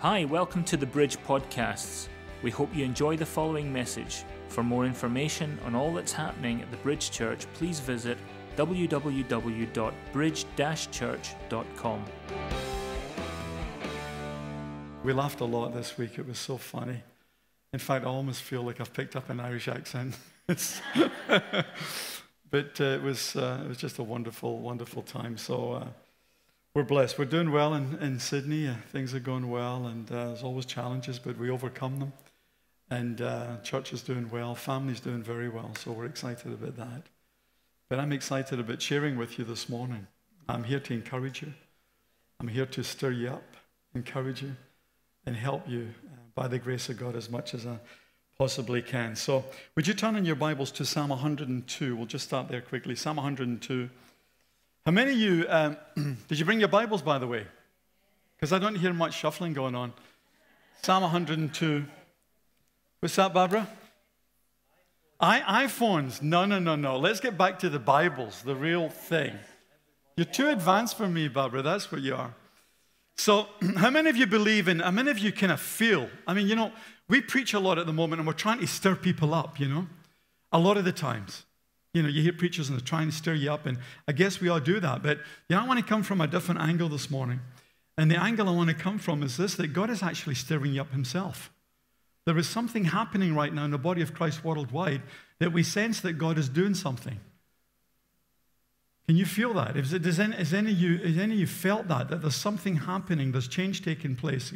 Hi, welcome to the Bridge Podcasts. We hope you enjoy the following message. For more information on all that's happening at the Bridge Church, please visit www.bridge-church.com. We laughed a lot this week. It was so funny. In fact, I almost feel like I've picked up an Irish accent. but uh, it, was, uh, it was just a wonderful, wonderful time. So uh, we're blessed. We're doing well in, in Sydney. Uh, things are going well, and uh, there's always challenges, but we overcome them. And uh, church is doing well, family's doing very well. So we're excited about that. But I'm excited about sharing with you this morning. I'm here to encourage you. I'm here to stir you up, encourage you, and help you by the grace of God as much as I possibly can. So, would you turn in your Bibles to Psalm 102? We'll just start there quickly. Psalm 102. How many of you, um, did you bring your Bibles, by the way? Because I don't hear much shuffling going on. Psalm 102. What's that, Barbara? I, iPhones. No, no, no, no. Let's get back to the Bibles, the real thing. You're too advanced for me, Barbara. That's what you are. So, how many of you believe in, how many of you kind of feel? I mean, you know, we preach a lot at the moment and we're trying to stir people up, you know, a lot of the times. You know, you hear preachers and they're trying to stir you up, and I guess we all do that. But you know, I want to come from a different angle this morning. And the angle I want to come from is this that God is actually stirring you up Himself. There is something happening right now in the body of Christ worldwide that we sense that God is doing something. Can you feel that? Has any, has, any of you, any of you felt that? That there's something happening, there's change taking place.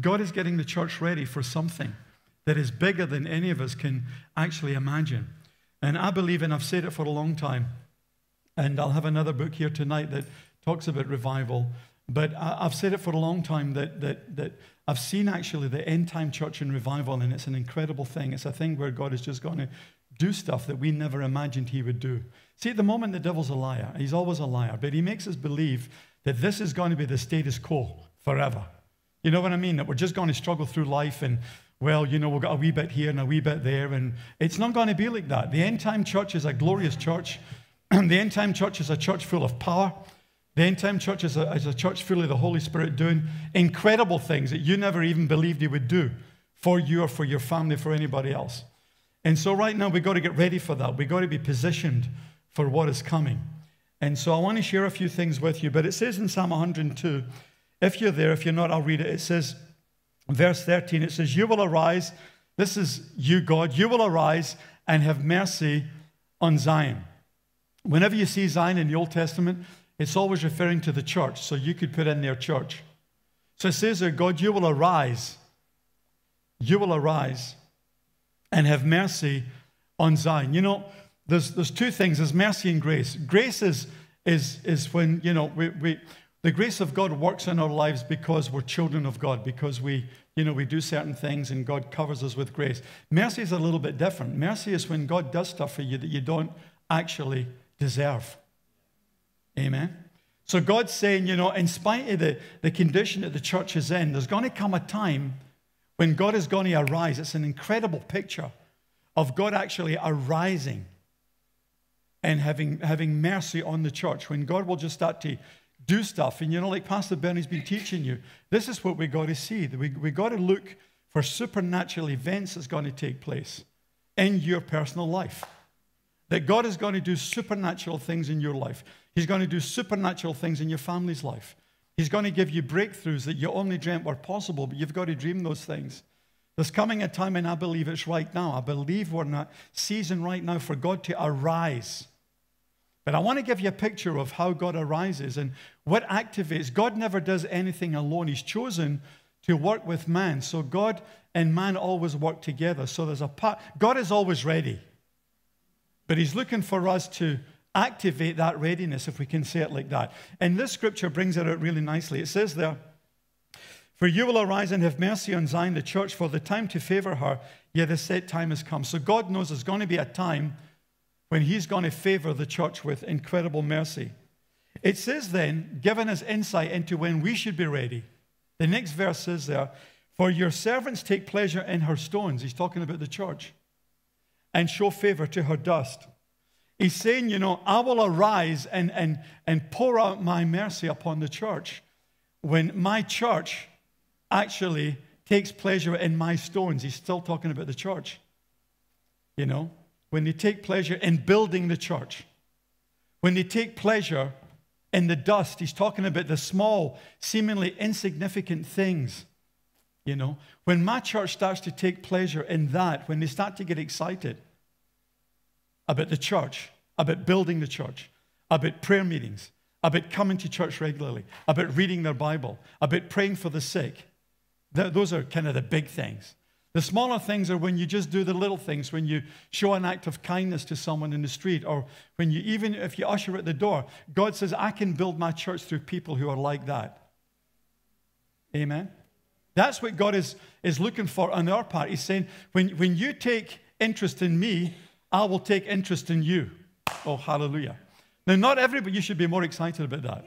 God is getting the church ready for something that is bigger than any of us can actually imagine. And I believe, and I've said it for a long time, and I'll have another book here tonight that talks about revival. But I've said it for a long time that, that, that I've seen actually the end time church and revival, and it's an incredible thing. It's a thing where God is just going to do stuff that we never imagined he would do. See, at the moment, the devil's a liar. He's always a liar, but he makes us believe that this is going to be the status quo forever. You know what I mean? That we're just going to struggle through life and, well, you know, we've got a wee bit here and a wee bit there. And it's not going to be like that. The end time church is a glorious church. the end time church is a church full of power. The end time church is a, is a church full of the Holy Spirit doing incredible things that you never even believed He would do for you or for your family, for anybody else. And so, right now, we've got to get ready for that. We've got to be positioned for what is coming. And so, I want to share a few things with you. But it says in Psalm 102, if you're there, if you're not, I'll read it. It says, verse 13, it says, You will arise. This is you, God. You will arise and have mercy on Zion. Whenever you see Zion in the Old Testament, it's always referring to the church. So you could put in there church. So it says there, God, you will arise. You will arise and have mercy on Zion. You know, there's, there's two things there's mercy and grace. Grace is, is, is when, you know, we, we, the grace of God works in our lives because we're children of God, because we, you know, we do certain things and God covers us with grace. Mercy is a little bit different. Mercy is when God does stuff for you that you don't actually deserve. Amen. So God's saying, you know, in spite of the, the condition that the church is in, there's going to come a time when God is going to arise, it's an incredible picture of God actually arising and having, having mercy on the church. When God will just start to do stuff. And you know, like Pastor Bernie's been teaching you, this is what we got to see. We, we got to look for supernatural events that's going to take place in your personal life. That God is going to do supernatural things in your life. He's going to do supernatural things in your family's life. He's going to give you breakthroughs that you only dreamt were possible, but you've got to dream those things. There's coming a time, and I believe it's right now. I believe we're in a season right now for God to arise. But I want to give you a picture of how God arises and what activates. God never does anything alone. He's chosen to work with man. So God and man always work together. So there's a part. God is always ready. But He's looking for us to activate that readiness, if we can say it like that. And this scripture brings it out really nicely. It says there, For you will arise and have mercy on Zion, the church, for the time to favor her, yet the set time has come. So God knows there's going to be a time when He's going to favor the church with incredible mercy. It says then, giving us insight into when we should be ready. The next verse says there, For your servants take pleasure in her stones. He's talking about the church. And show favor to her dust. He's saying, you know, I will arise and, and, and pour out my mercy upon the church when my church actually takes pleasure in my stones, he's still talking about the church. You know, when they take pleasure in building the church, when they take pleasure in the dust, he's talking about the small, seemingly insignificant things. You know, when my church starts to take pleasure in that, when they start to get excited about the church, about building the church, about prayer meetings, about coming to church regularly, about reading their Bible, about praying for the sick. Those are kind of the big things. The smaller things are when you just do the little things, when you show an act of kindness to someone in the street, or when you, even if you usher at the door, God says, I can build my church through people who are like that. Amen? That's what God is, is looking for on our part. He's saying, when, when you take interest in me, I will take interest in you. Oh, hallelujah. Now, not everybody, you should be more excited about that.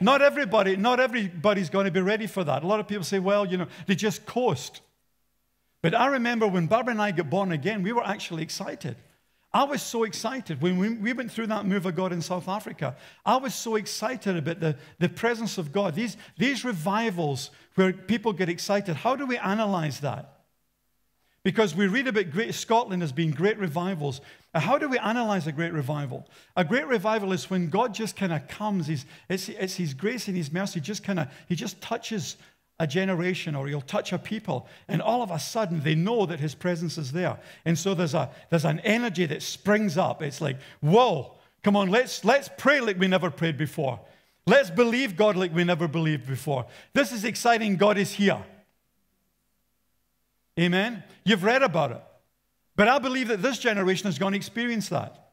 Not everybody, not everybody's going to be ready for that. A lot of people say, well, you know, they just coast. But I remember when Barbara and I got born again, we were actually excited. I was so excited when we, we went through that move of God in South Africa. I was so excited about the, the presence of God. These, these revivals where people get excited, how do we analyze that? Because we read about great Scotland as being great revivals. How do we analyze a great revival? A great revival is when God just kind of comes. It's, it's His grace and His mercy. Just kind of He just touches a generation or He'll touch a people, and all of a sudden they know that His presence is there. And so there's a there's an energy that springs up. It's like, whoa, come on, let's let's pray like we never prayed before. Let's believe God like we never believed before. This is exciting. God is here. Amen? You've read about it. But I believe that this generation is going to experience that.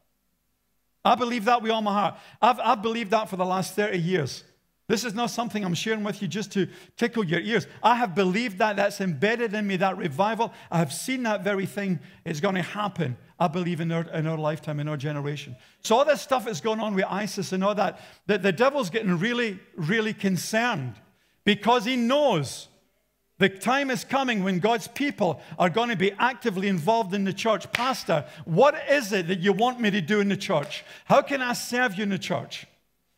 I believe that with all my heart. I've, I've believed that for the last 30 years. This is not something I'm sharing with you just to tickle your ears. I have believed that. That's embedded in me, that revival. I have seen that very thing is going to happen, I believe, in our, in our lifetime, in our generation. So, all this stuff that's going on with ISIS and all that, the, the devil's getting really, really concerned because he knows the time is coming when God's people are going to be actively involved in the church. Pastor, what is it that you want me to do in the church? How can I serve you in the church?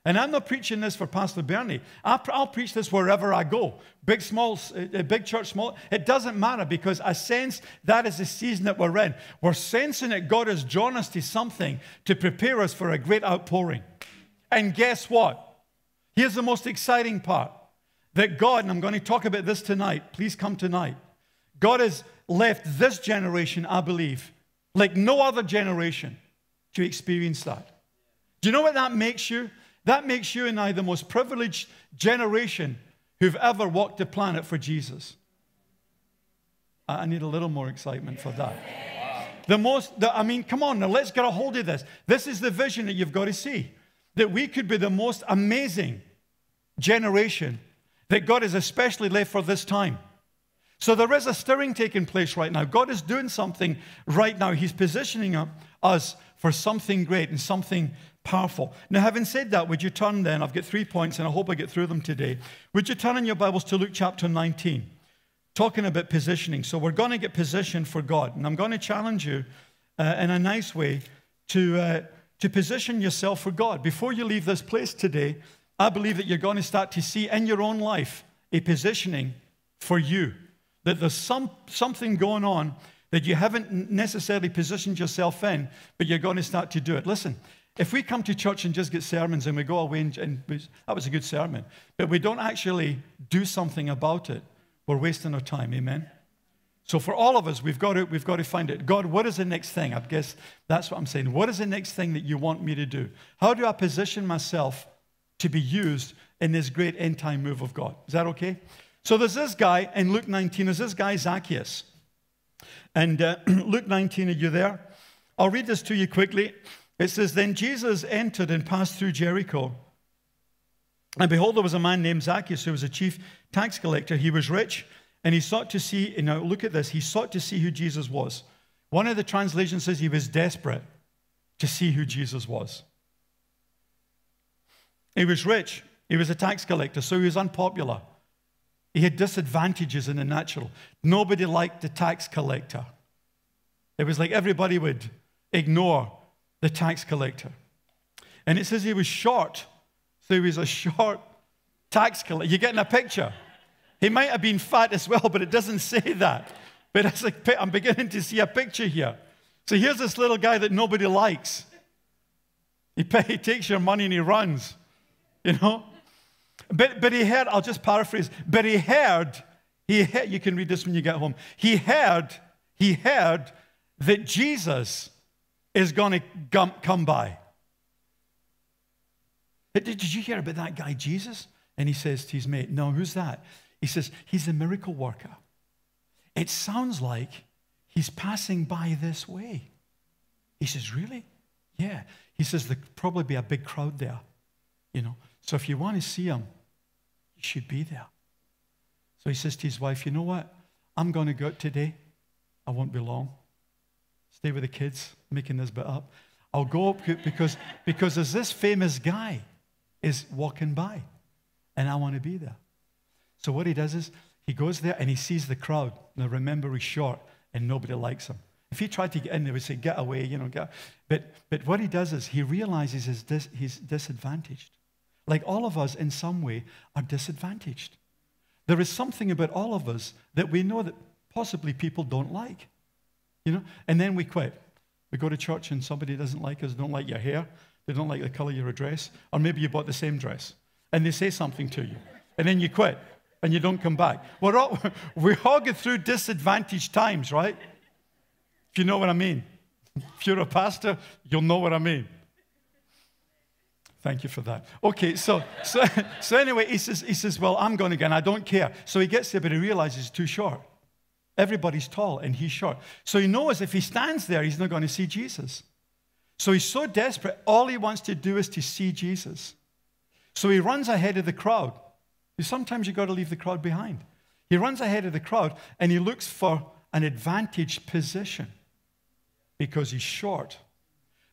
And I'm not preaching this for Pastor Bernie. I'll, preach this wherever I go. Big, small, uh, big church, small. It doesn't matter because I sense that is the season that we're in. We're sensing that God has drawn us to something to prepare us for a great outpouring. And guess what? Here's the most exciting part that God, and I'm going to talk about this tonight, please come tonight. God has left this generation, I believe, like no other generation, to experience that. Do you know what that makes you? That makes you and I the most privileged generation who've ever walked the planet for Jesus. I need a little more excitement for that. The most, the, I mean, come on now, let's get a hold of this. This is the vision that you've got to see that we could be the most amazing generation that God has especially left for this time. So there is a stirring taking place right now. God is doing something right now. He's positioning us for something great and something powerful. Now, having said that, would you turn then? I've got three points and I hope I get through them today. Would you turn in your Bibles to Luke chapter 19? Talking about positioning. So, we're going to get positioned for God. And I'm going to challenge you uh, in a nice way to, uh, to position yourself for God. Before you leave this place today, I believe that you're going to start to see in your own life a positioning for you. That there's some, something going on that you haven't necessarily positioned yourself in, but you're going to start to do it. Listen, if we come to church and just get sermons and we go away and, and we, that was a good sermon, but we don't actually do something about it, we're wasting our time. Amen? So for all of us, we've got to, we've got to find it. God, what is the next thing? I guess that's what I'm saying. What is the next thing that you want me to do? How do I position myself to be used in this great end time move of God. Is that okay? So there's this guy in Luke 19, there's this guy, Zacchaeus. And uh, Luke 19, are you there? I'll read this to you quickly. It says, Then Jesus entered and passed through Jericho. And behold, there was a man named Zacchaeus who was a chief tax collector. He was rich, and he sought to see, now look at this, he sought to see who Jesus was. One of the translations says he was desperate to see who Jesus was. He was rich. He was a tax collector, so he was unpopular. He had disadvantages in the natural. Nobody liked the tax collector. It was like everybody would ignore the tax collector. And it says he was short, so he was a short tax collector. You're getting a picture. He might have been fat as well, but it doesn't say that. But as I, I'm beginning to see a picture here. So here's this little guy that nobody likes. He, pay, he takes your money and he runs, you know? But, but he heard, I'll just paraphrase, but he heard, he heard, you can read this when you get home. He heard, he heard that Jesus is going to come by. Did you hear about that guy, Jesus? And he says to his mate, No, who's that? He says, He's a miracle worker. It sounds like he's passing by this way. He says, Really? Yeah. He says, There'll probably be a big crowd there, you know. So if you want to see him, you should be there. So he says to his wife, You know what? I'm going to go today. I won't be long. Stay with the kids, making this bit up. I'll go up because, because there's this famous guy is walking by, and I want to be there. So what he does is he goes there and he sees the crowd. Now remember, he's short and nobody likes him. If he tried to get in, they would say, "Get away," you know. Get. But but what he does is he realizes dis, he's disadvantaged. Like all of us, in some way, are disadvantaged. There is something about all of us that we know that possibly people don't like, you know. And then we quit. We go to church and somebody doesn't like us, don't like your hair, they don't like the color of your dress, or maybe you bought the same dress, and they say something to you, and then you quit and you don't come back. We're all, we all get through disadvantaged times, right? If you know what I mean. If you're a pastor, you'll know what I mean. Thank you for that. Okay, so, so, so anyway, he says, he says, Well, I'm going again. I don't care. So he gets there, but he realizes he's too short. Everybody's tall and he's short. So he knows if he stands there, he's not going to see Jesus. So he's so desperate, all he wants to do is to see Jesus. So he runs ahead of the crowd. Sometimes you've got to leave the crowd behind. He runs ahead of the crowd and he looks for an advantage position because he's short.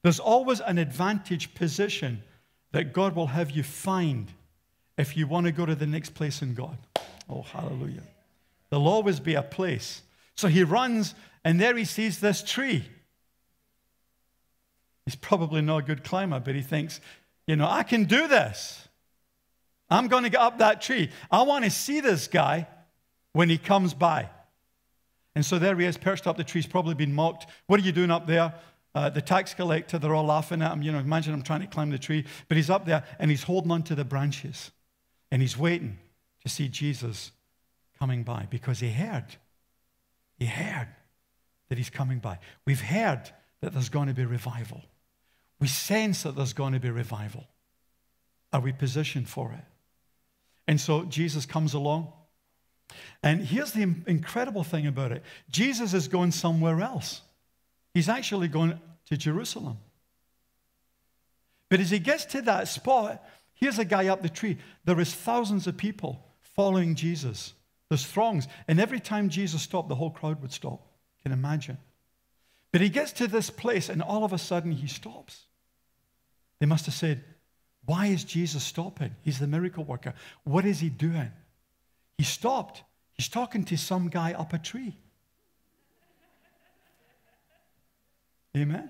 There's always an advantage position that God will have you find if you want to go to the next place in God. Oh, hallelujah. There'll always be a place. So he runs, and there he sees this tree. He's probably not a good climber, but he thinks, you know, I can do this. I'm going to get up that tree. I want to see this guy when he comes by. And so there he is, perched up the tree. He's probably been mocked. What are you doing up there? Uh, the tax collector, they're all laughing at him. You know, imagine him trying to climb the tree. But he's up there and he's holding onto the branches. And he's waiting to see Jesus coming by because he heard. He heard that he's coming by. We've heard that there's going to be revival. We sense that there's going to be revival. Are we positioned for it? And so Jesus comes along. And here's the incredible thing about it Jesus is going somewhere else. He's actually going to Jerusalem. But as he gets to that spot, here's a guy up the tree. There is thousands of people following Jesus. There's throngs. And every time Jesus stopped, the whole crowd would stop. Can imagine. But he gets to this place, and all of a sudden he stops. They must have said, Why is Jesus stopping? He's the miracle worker. What is he doing? He stopped. He's talking to some guy up a tree. Amen.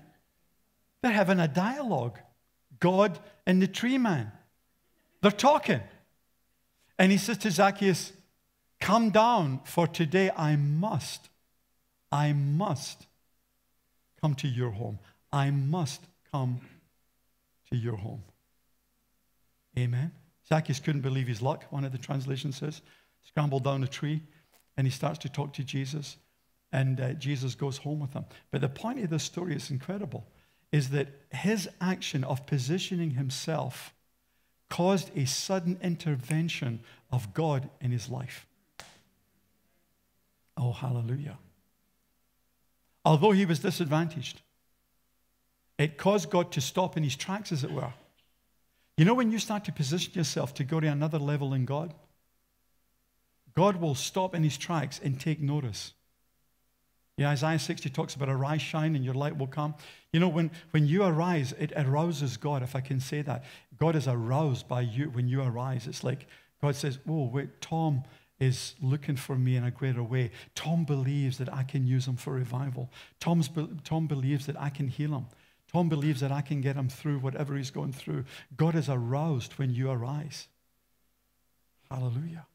They're having a dialogue. God and the tree man. They're talking. And he says to Zacchaeus, Come down, for today I must, I must come to your home. I must come to your home. Amen. Zacchaeus couldn't believe his luck, one of the translations says. Scrambled down a tree, and he starts to talk to Jesus, and uh, Jesus goes home with him. But the point of this story is incredible, is that his action of positioning himself caused a sudden intervention of God in his life. Oh, hallelujah. Although he was disadvantaged, it caused God to stop in his tracks, as it were. You know, when you start to position yourself to go to another level in God, God will stop in his tracks and take notice. Yeah, Isaiah 60 talks about arise, shine, and your light will come. You know, when, when you arise, it arouses God, if I can say that. God is aroused by you when you arise. It's like God says, Oh, wait, Tom is looking for me in a greater way. Tom believes that I can use him for revival. Tom's, Tom believes that I can heal him. Tom believes that I can get him through whatever he's going through. God is aroused when you arise. Hallelujah.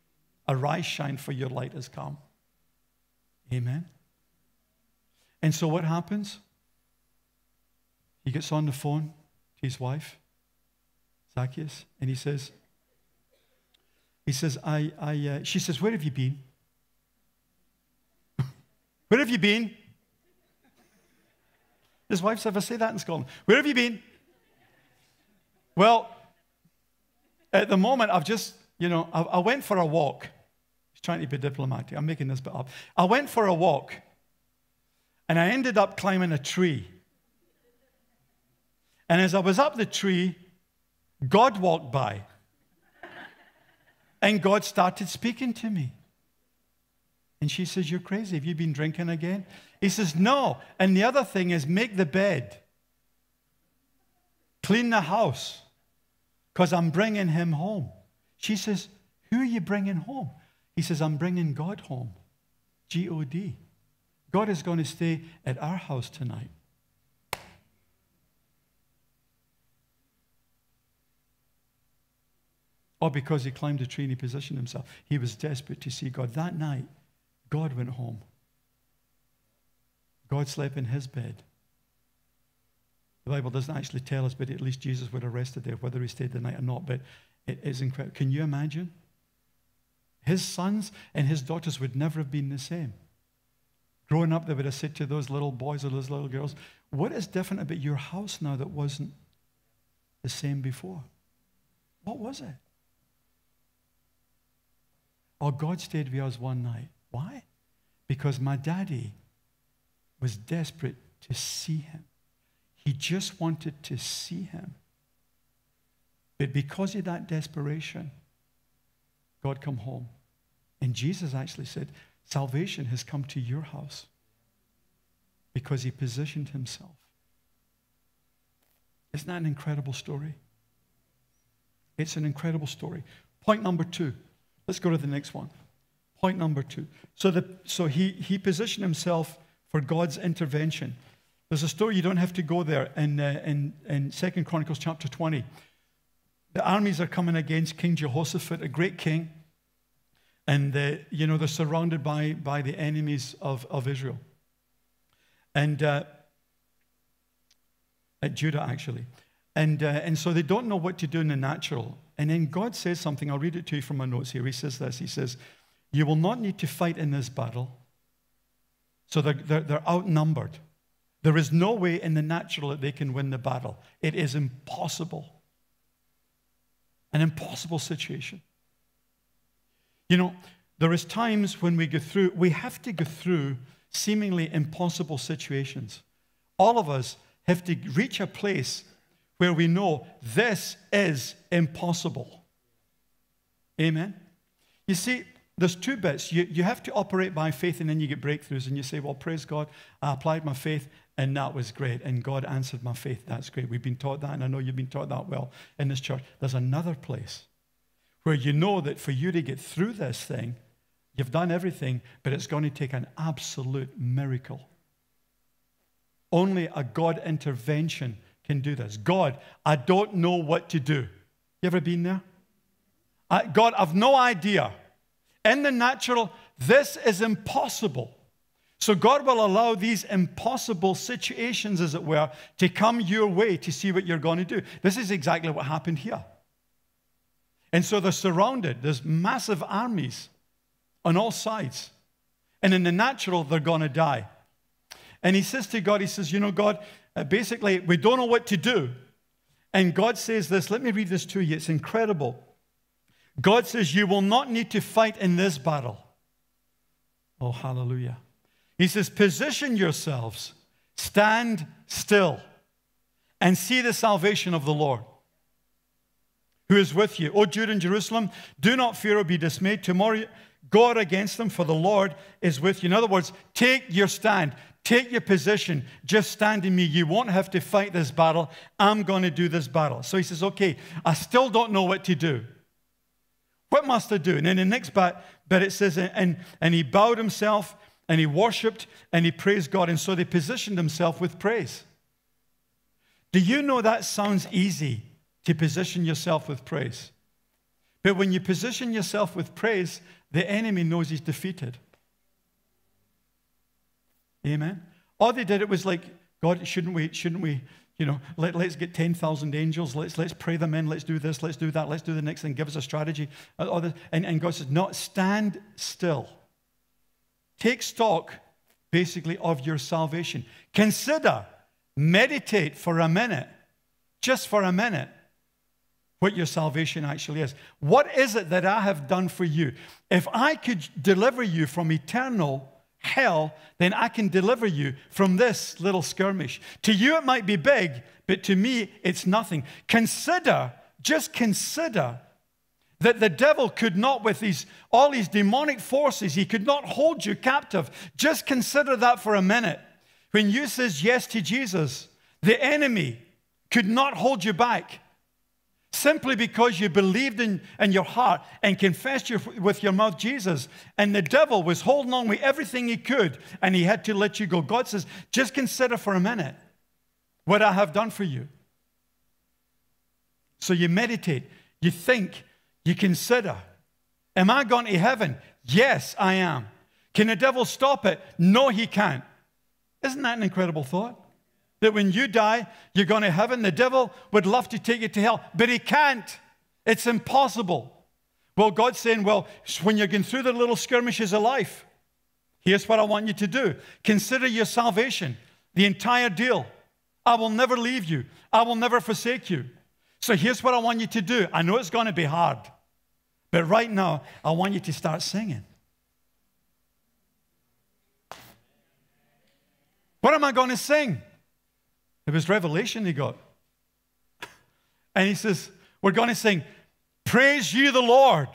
Arise, shine, for your light has come. Amen. And so what happens? He gets on the phone to his wife, Zacchaeus, and he says, he says, I, I, uh, she says, where have you been? where have you been? His wife ever say that in Scotland. Where have you been? Well, at the moment, I've just, you know, I, I went for a walk. He's trying to be diplomatic. I'm making this bit up. I went for a walk, and I ended up climbing a tree. And as I was up the tree, God walked by. And God started speaking to me. And she says, You're crazy. Have you been drinking again? He says, No. And the other thing is make the bed, clean the house, because I'm bringing him home. She says, Who are you bringing home? He says, I'm bringing God home. G O D. God is going to stay at our house tonight. Or because he climbed a tree and he positioned himself. He was desperate to see God. That night, God went home. God slept in his bed. The Bible doesn't actually tell us, but at least Jesus would have rested there, whether he stayed the night or not. But it is incredible. Can you imagine? His sons and his daughters would never have been the same. Growing up, they would have said to those little boys or those little girls, What is different about your house now that wasn't the same before? What was it? Oh, God stayed with us one night. Why? Because my daddy was desperate to see him. He just wanted to see him. But because of that desperation, God come home. And Jesus actually said, Salvation has come to your house because he positioned himself. Isn't that an incredible story? It's an incredible story. Point number two. Let's go to the next one. Point number two. So, the, so he, he positioned himself for God's intervention. There's a story, you don't have to go there, in, uh, in, in 2 Chronicles chapter 20. The armies are coming against King Jehoshaphat, a great king. And, uh, you know, they're surrounded by, by the enemies of, of Israel. And uh, at Judah, actually. And, uh, and so they don't know what to do in the natural. And then God says something. I'll read it to you from my notes here. He says this He says, You will not need to fight in this battle. So they're, they're, they're outnumbered. There is no way in the natural that they can win the battle. It is impossible. An impossible situation. You know, there is times when we go through, we have to go through seemingly impossible situations. All of us have to reach a place where we know this is impossible. Amen? You see, there's two bits. You, you have to operate by faith and then you get breakthroughs and you say, Well, praise God, I applied my faith and that was great. And God answered my faith. That's great. We've been taught that and I know you've been taught that well in this church. There's another place where you know that for you to get through this thing, you've done everything, but it's going to take an absolute miracle. Only a God intervention can do this. God, I don't know what to do. You ever been there? I, God, I've no idea. In the natural, this is impossible. So God will allow these impossible situations, as it were, to come your way to see what you're going to do. This is exactly what happened here. And so they're surrounded. There's massive armies on all sides. And in the natural, they're going to die. And he says to God, he says, You know, God, uh, basically, we don't know what to do. And God says this. Let me read this to you. It's incredible. God says, You will not need to fight in this battle. Oh, hallelujah. He says, Position yourselves, stand still, and see the salvation of the Lord who is with you. O Judah and Jerusalem, do not fear or be dismayed. Tomorrow, God against them, for the Lord is with you. In other words, take your stand. Take your position. Just stand in me. You won't have to fight this battle. I'm going to do this battle. So he says, Okay, I still don't know what to do. What must I do? And then the next bit, but it says, and, and he bowed himself and he worshiped and he praised God. And so they positioned himself with praise. Do you know that sounds easy to position yourself with praise? But when you position yourself with praise, the enemy knows he's defeated. Amen. All they did, it was like, God, shouldn't we, shouldn't we, you know, let, let's get 10,000 angels. Let's, let's pray them in. Let's do this. Let's do that. Let's do the next thing. Give us a strategy. Uh, and, and God says, not stand still. Take stock, basically, of your salvation. Consider, meditate for a minute, just for a minute, what your salvation actually is. What is it that I have done for you? If I could deliver you from eternal hell, then I can deliver you from this little skirmish. To you, it might be big, but to me, it's nothing. Consider, just consider that the devil could not, with these, all his demonic forces, he could not hold you captive. Just consider that for a minute. When you says yes to Jesus, the enemy could not hold you back simply because you believed in, in your heart and confessed your, with your mouth Jesus. And the devil was holding on with everything he could and he had to let you go. God says, just consider for a minute what I have done for you. So you meditate, you think, you consider. Am I going to heaven? Yes, I am. Can the devil stop it? No, he can't. Isn't that an incredible thought? That when you die, you're going to heaven. The devil would love to take you to hell, but he can't. It's impossible. Well, God's saying, well, when you're going through the little skirmishes of life, here's what I want you to do consider your salvation, the entire deal. I will never leave you, I will never forsake you. So here's what I want you to do. I know it's going to be hard, but right now, I want you to start singing. What am I going to sing? It was revelation he got. And he says, We're going to sing, Praise you the Lord,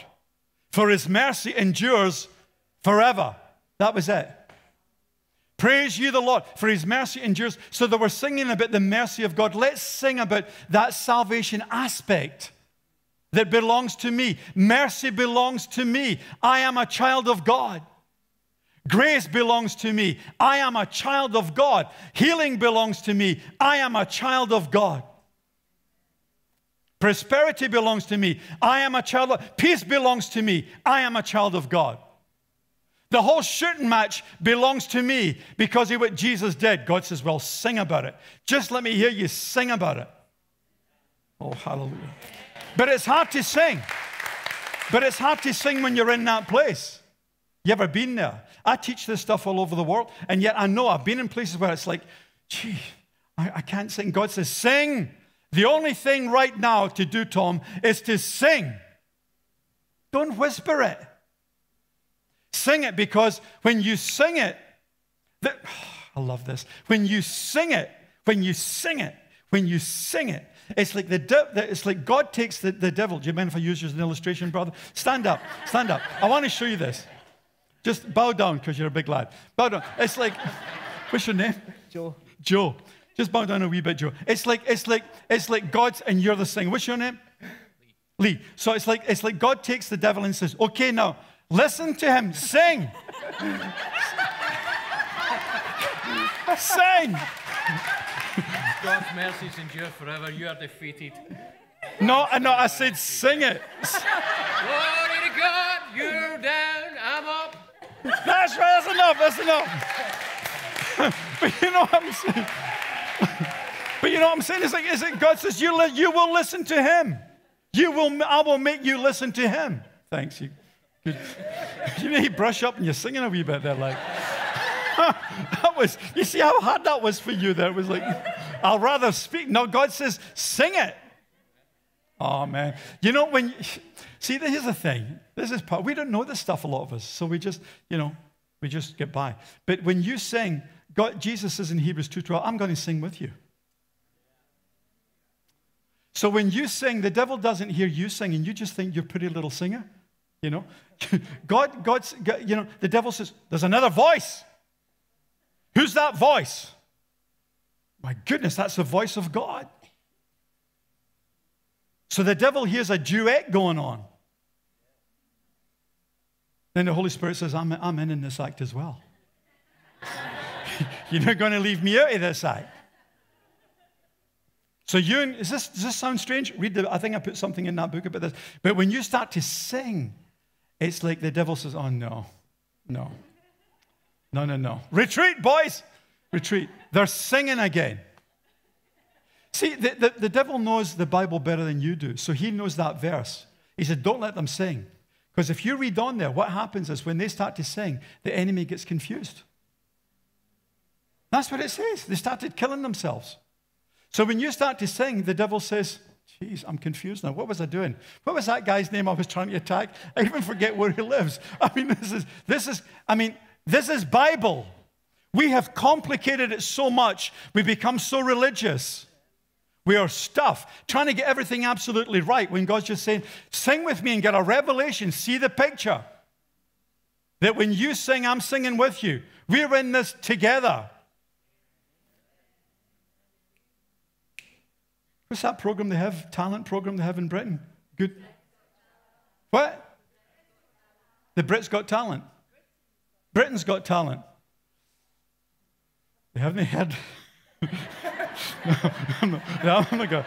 for his mercy endures forever. That was it. Praise you the Lord, for his mercy endures. So they were singing about the mercy of God. Let's sing about that salvation aspect that belongs to me. Mercy belongs to me. I am a child of God. Grace belongs to me. I am a child of God. Healing belongs to me. I am a child of God. Prosperity belongs to me. I am a child of peace belongs to me. I am a child of God. The whole shooting match belongs to me because of what Jesus did. God says, Well, sing about it. Just let me hear you sing about it. Oh, hallelujah. But it's hard to sing. But it's hard to sing when you're in that place. You ever been there? I teach this stuff all over the world, and yet I know I've been in places where it's like, gee, I, I can't sing. God says, sing. The only thing right now to do, Tom, is to sing. Don't whisper it. Sing it because when you sing it, oh, I love this. When you sing it, when you sing it, when you sing it, it's like the it's like God takes the, the devil. Do you mind if I use you as an illustration, brother? Stand up, stand up. I want to show you this. Just bow down because you're a big lad. Bow down. It's like, what's your name? Joe. Joe. Just bow down a wee bit, Joe. It's like it's like it's like God's and you're the singer. What's your name? Lee. Lee. So it's like it's like God takes the devil and says, "Okay, now listen to him. Sing. Sing." God's mercies endure forever. You are defeated. No, no, I said sing it. That's right, that's enough, that's enough. but you know what I'm saying? but you know what I'm saying? It's like, is it God says, you, li- you will listen to him. You will, I will make you listen to him. Thanks. You, you, you need to brush up and you're singing a wee bit there, like. that was, you see how hard that was for you there? It was like, I'll rather speak. No, God says, sing it. Oh, man. You know, when, you, see, here's the thing. This is part, we don't know this stuff, a lot of us. So we just, you know, we just get by. But when you sing, God, Jesus says in Hebrews 2.12, I'm going to sing with you. So when you sing, the devil doesn't hear you singing. you just think you're a pretty little singer. You know? God, God's, you know, the devil says, there's another voice. Who's that voice? My goodness, that's the voice of God. So the devil hears a duet going on. Then the Holy Spirit says, I'm, I'm in in this act as well. You're not going to leave me out of this act. So you, is this, does this sound strange? Read the, I think I put something in that book about this. But when you start to sing, it's like the devil says, Oh, no, no, no, no, no. Retreat, boys, retreat. They're singing again. See, the, the, the devil knows the Bible better than you do, so he knows that verse. He said, Don't let them sing. Because if you read on there, what happens is when they start to sing, the enemy gets confused. That's what it says. They started killing themselves. So when you start to sing, the devil says, Jeez, I'm confused now. What was I doing? What was that guy's name I was trying to attack? I even forget where he lives. I mean, this is, this is, I mean, this is Bible. We have complicated it so much, we become so religious. We are stuff, trying to get everything absolutely right when God's just saying, sing with me and get a revelation, see the picture. That when you sing, I'm singing with you. We're in this together. What's that program they have, talent program they have in Britain? Good. What? The Brits got talent. Britain's got talent. They haven't had. No, I'm not, no, I'm not going.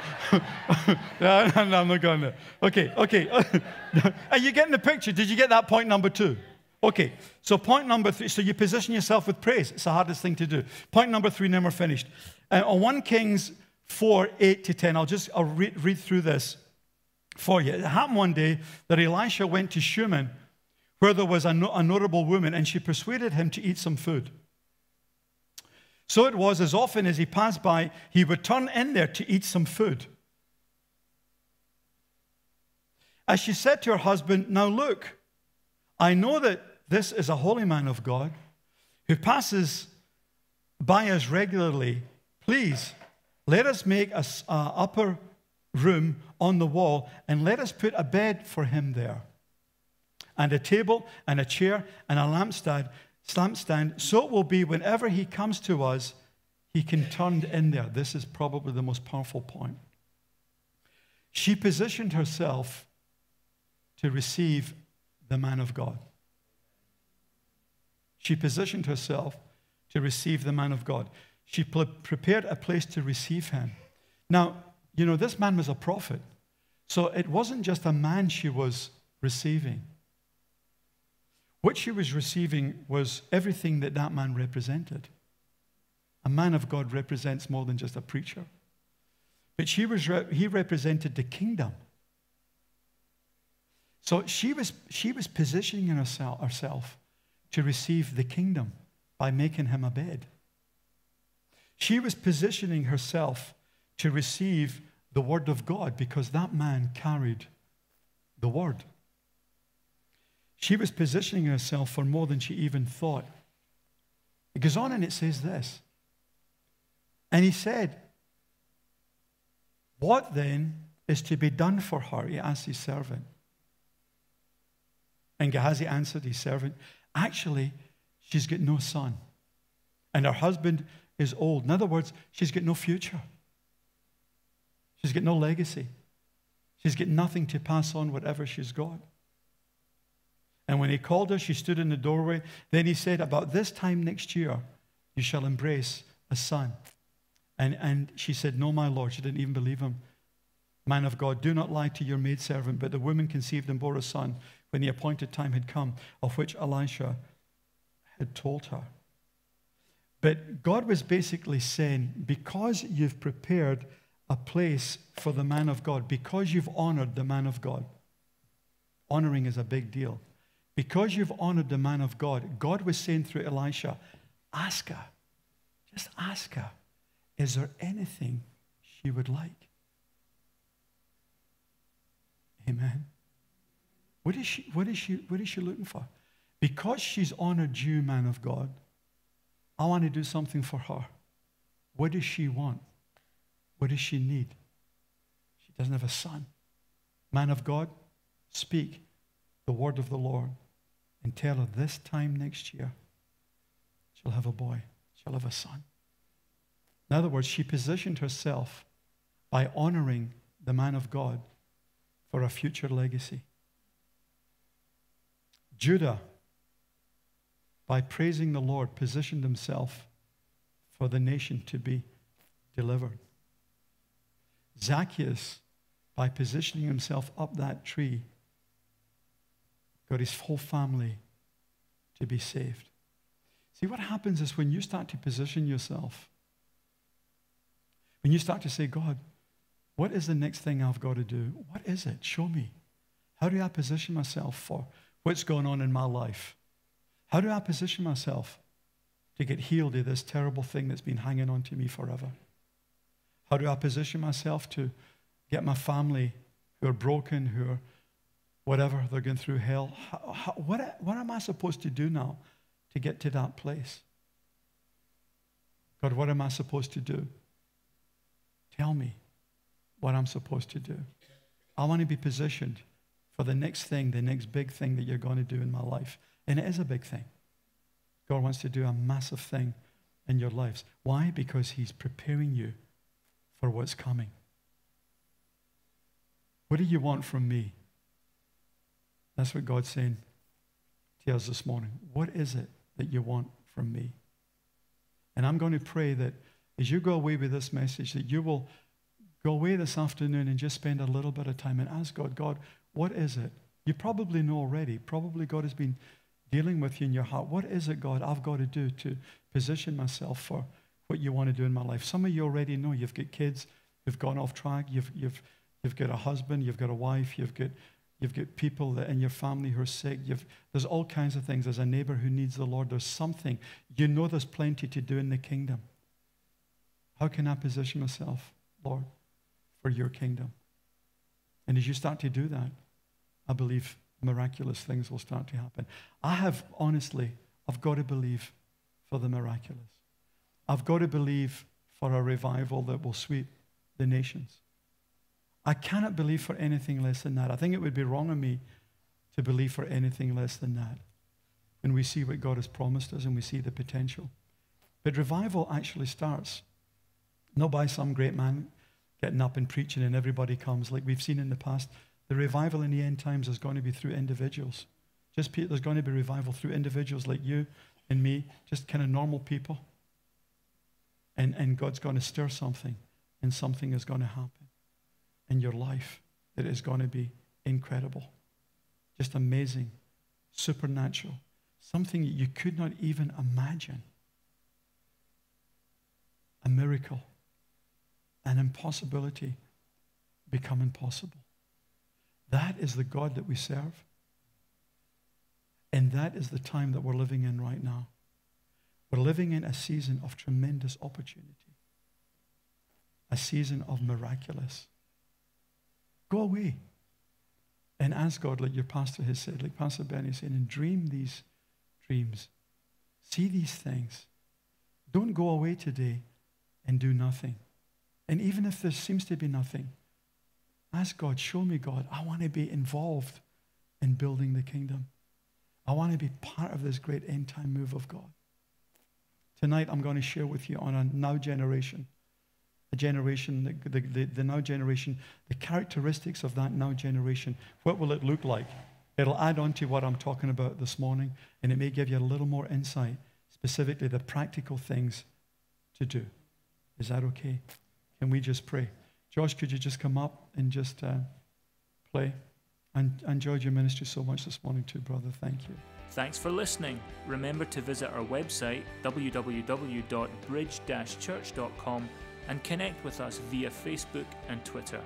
no, no, I'm not going there. Okay, okay. Are you getting the picture? Did you get that point number two? Okay, so point number three. So you position yourself with praise. It's the hardest thing to do. Point number three, then we're finished. Uh, on 1 Kings 4 8 to 10, I'll just I'll read, read through this for you. It happened one day that Elisha went to Shunem, where there was a, no, a notable woman, and she persuaded him to eat some food. So it was as often as he passed by, he would turn in there to eat some food. As she said to her husband, Now look, I know that this is a holy man of God who passes by us regularly. Please, let us make an upper room on the wall and let us put a bed for him there, and a table and a chair and a lampstand lampstand, so it will be whenever he comes to us, he can turn in there. This is probably the most powerful point. She positioned herself to receive the man of God. She positioned herself to receive the man of God. She prepared a place to receive him. Now, you know, this man was a prophet. So it wasn't just a man she was receiving. What she was receiving was everything that that man represented. A man of God represents more than just a preacher. But she was re- he represented the kingdom. So she was, she was positioning herself, herself to receive the kingdom by making him a bed. She was positioning herself to receive the word of God because that man carried the word. She was positioning herself for more than she even thought. It goes on and it says this. And he said, What then is to be done for her? He asked his servant. And Gehazi answered his servant, Actually, she's got no son. And her husband is old. In other words, she's got no future. She's got no legacy. She's got nothing to pass on whatever she's got. And when he called her, she stood in the doorway. Then he said, About this time next year, you shall embrace a son. And, and she said, No, my Lord. She didn't even believe him. Man of God, do not lie to your maidservant. But the woman conceived and bore a son when the appointed time had come, of which Elisha had told her. But God was basically saying, Because you've prepared a place for the man of God, because you've honored the man of God, honoring is a big deal. Because you've honored the man of God, God was saying through Elisha, ask her, just ask her, is there anything she would like? Amen. What is she, what is she, what is she looking for? Because she's honored you, man of God, I want to do something for her. What does she want? What does she need? She doesn't have a son. Man of God, speak the word of the Lord and tell her this time next year she'll have a boy, she'll have a son. In other words, she positioned herself by honoring the man of God for a future legacy. Judah, by praising the Lord, positioned himself for the nation to be delivered. Zacchaeus, by positioning himself up that tree, got his whole family to be saved. See, what happens is when you start to position yourself, when you start to say, God, what is the next thing I've got to do? What is it? Show me. How do I position myself for what's going on in my life? How do I position myself to get healed of this terrible thing that's been hanging on to me forever? How do I position myself to get my family who are broken, who are whatever, they're going through hell? How, how, what, what am I supposed to do now to get to that place? God, what am I supposed to do? Tell me what I'm supposed to do. I want to be positioned for the next thing, the next big thing that you're going to do in my life. And it is a big thing. God wants to do a massive thing in your lives. Why? Because He's preparing you for what's coming. What do you want from me? That's what God's saying to us this morning. What is it that you want from me? And I'm going to pray that as you go away with this message, that you will go away this afternoon and just spend a little bit of time and ask God, God, what is it? You probably know already. Probably God has been dealing with you in your heart. What is it, God, I've got to do to position myself for what you want to do in my life? Some of you already know. You've got kids you've gone off track. You've, you've, you've got a husband. You've got a wife. You've got, you've got people that in your family who are sick. You've, there's all kinds of things. There's a neighbor who needs the Lord. There's something. You know there's plenty to do in the kingdom. How can I position myself, Lord, for your kingdom? And as you start to do that, I believe miraculous things will start to happen. I have, honestly, I've got to believe for the miraculous. I've got to believe for a revival that will sweep the nations. I cannot believe for anything less than that. I think it would be wrong of me to believe for anything less than that when we see what God has promised us and we see the potential. But revival actually starts not by some great man getting up and preaching and everybody comes like we've seen in the past. The revival in the end times is going to be through individuals. Just there's going to be revival through individuals like you and me, just kind of normal people. And, and God's going to stir something, and something is going to happen in your life that is going to be incredible. Just amazing, supernatural, something you could not even imagine. A miracle, an impossibility become impossible. That is the God that we serve. And that is the time that we're living in right now. We're living in a season of tremendous opportunity, a season of miraculous. Go away and ask God, like your pastor has said, like Pastor Bernie said, and dream these dreams. See these things. Don't go away today and do nothing. And even if there seems to be nothing, Ask God, show me, God. I want to be involved in building the kingdom. I want to be part of this great end time move of God. Tonight, I'm going to share with you on a now generation, a generation, the, the, the, now generation, the characteristics of that now generation. What will it look like? It'll add on to what I'm talking about this morning, and it may give you a little more insight, specifically the practical things to do. Is that okay? Can we just pray? Josh, could you just come up and just uh, play? I enjoyed your ministry so much this morning, too, brother. Thank you. Thanks for listening. Remember to visit our website, www.bridge church.com, and connect with us via Facebook and Twitter.